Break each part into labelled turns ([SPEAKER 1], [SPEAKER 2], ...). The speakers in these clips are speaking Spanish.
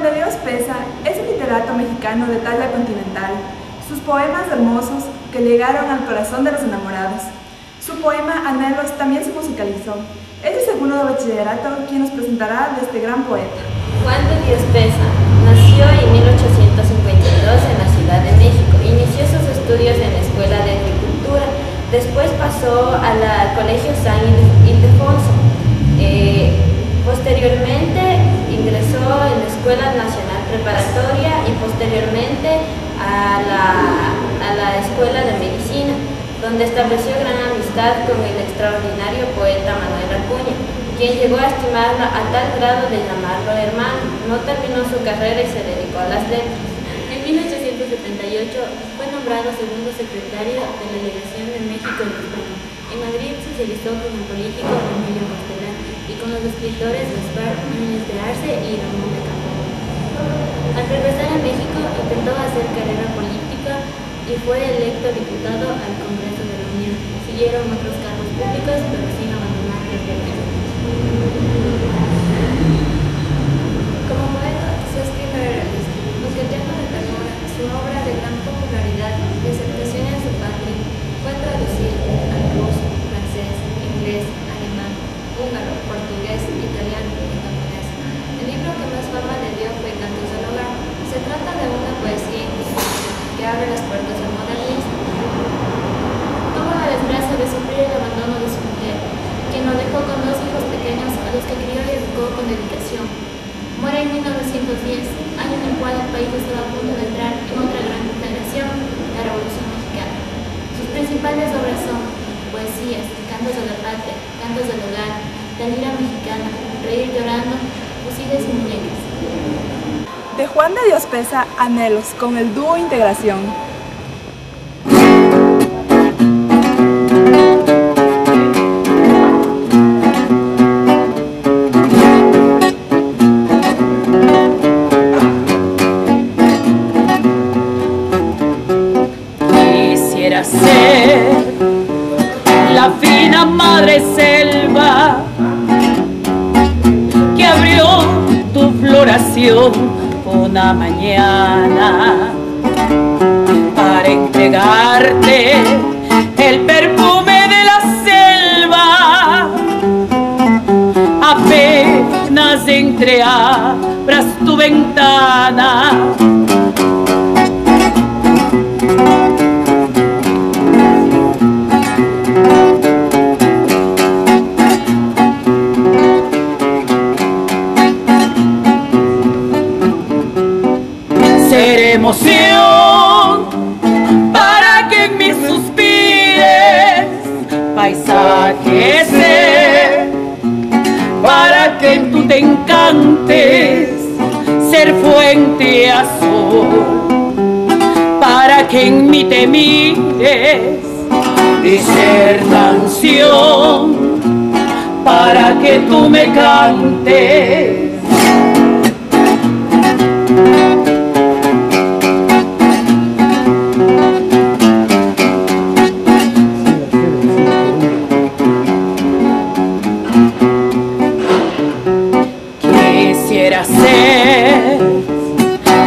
[SPEAKER 1] Juan de Dios Pesa es un literato mexicano de talla continental. Sus poemas hermosos que llegaron al corazón de los enamorados. Su poema Anhelos también se musicalizó. Es el segundo de bachillerato quien nos presentará de este gran poeta.
[SPEAKER 2] Juan de Dios Pesa nació en 1852 en la Ciudad de México. Inició sus estudios en la Escuela de Agricultura. Después pasó al Colegio San Ildefonso. Eh, posteriormente Escuela Nacional Preparatoria y posteriormente a la, a la Escuela de Medicina, donde estableció gran amistad con el extraordinario poeta Manuel Acuña, quien llegó a estimarlo a tal grado de llamarlo hermano. No terminó su carrera y se dedicó a las letras.
[SPEAKER 3] En 1878 fue nombrado segundo secretario de la Delegación de México en España. En Madrid socializó con el político Emilio Castellán y con los escritores Gaspar Núñez de Arce y Ramón. Al regresar a México intentó hacer carrera política y fue electo diputado al Congreso de la Unión. Siguieron otros cargos públicos, pero sin abandonar la política. Como poeta, su estilo era realista, buscando de ternura, su obra de gran popularidad y aceptación en su patria fue traducida al ruso, francés, inglés, alemán, húngaro, portugués, italiano y japonés. El libro que más fama le dio fue Cantos del Hogar. Se trata de una poesía que abre las puertas al modernismo. Tuvo la desgracia de sufrir el abandono de su mujer, quien lo dejó con dos hijos pequeños a los que crió y educó con dedicación. Muere en 1910, año en el cual el país estaba a punto de entrar en otra gran generación, la Revolución Mexicana. Sus principales obras son poesías, cantos de la patria, cantos del hogar, la lira mexicana, reír llorando, fusiles y muñecas.
[SPEAKER 1] De Juan de Dios Pesa, Anhelos, con el dúo Integración.
[SPEAKER 4] Quisiera ser la fina madre selva que abrió tu floración una mañana para entregarte el perfume de la selva. Apenas entreabras tu ventana. Emoción para que en mis suspires paisaje ser para que tú te encantes ser fuente azul para que en mí te mires y ser canción para que tú me cantes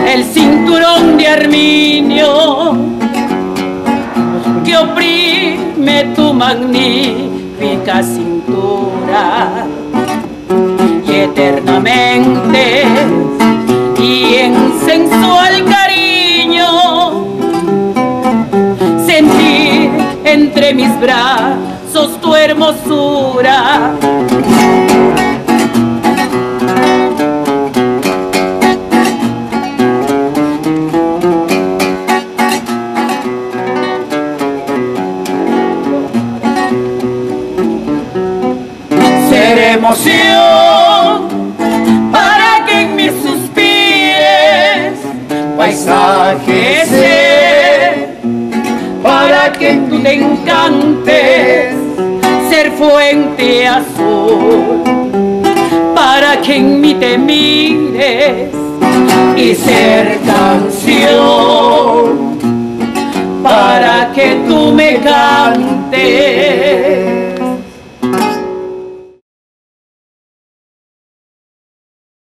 [SPEAKER 4] El cinturón de arminio que oprime tu magnífica cintura y eternamente y en sensual cariño sentir entre mis brazos tu hermosura. Emoción para que en mis suspires paisaje ser para que tú te encantes ser fuente azul para que en mí te mires y ser canción para que tú me cantes